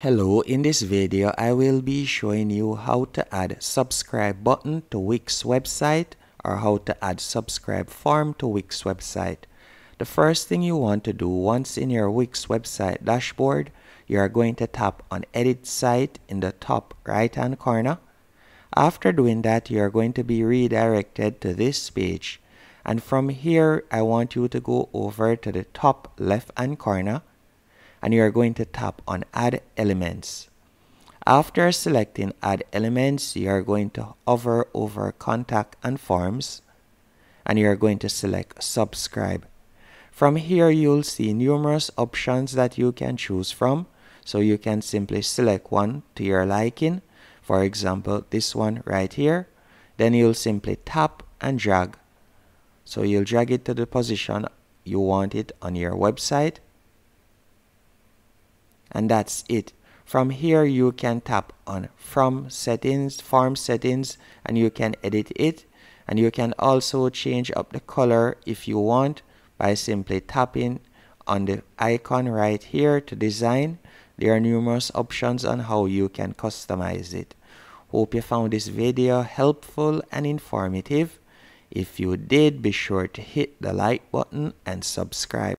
Hello, in this video I will be showing you how to add subscribe button to Wix website or how to add subscribe form to Wix website. The first thing you want to do once in your Wix website dashboard, you are going to tap on edit site in the top right hand corner. After doing that, you are going to be redirected to this page. And from here, I want you to go over to the top left hand corner and you are going to tap on add elements. After selecting add elements, you are going to hover over contact and forms and you are going to select subscribe. From here, you'll see numerous options that you can choose from. So you can simply select one to your liking. For example, this one right here. Then you'll simply tap and drag. So you'll drag it to the position you want it on your website and that's it. From here you can tap on from settings, form settings and you can edit it and you can also change up the color if you want by simply tapping on the icon right here to design. There are numerous options on how you can customize it. Hope you found this video helpful and informative. If you did, be sure to hit the like button and subscribe.